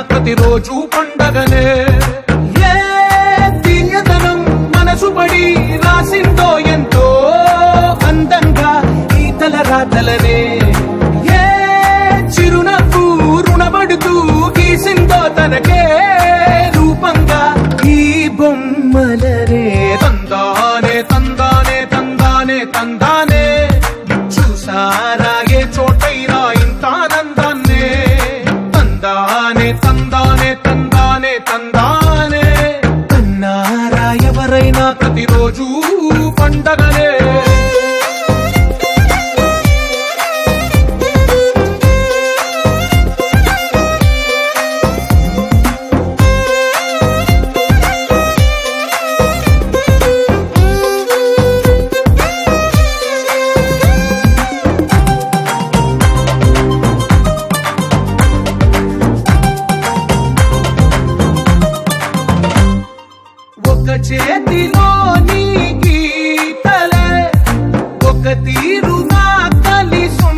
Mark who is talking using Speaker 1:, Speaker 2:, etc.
Speaker 1: ప్రతిరోజు పండగనే. que ఒక చేతిలో నీ గీతలే. ఒక తీరుగా కలిసి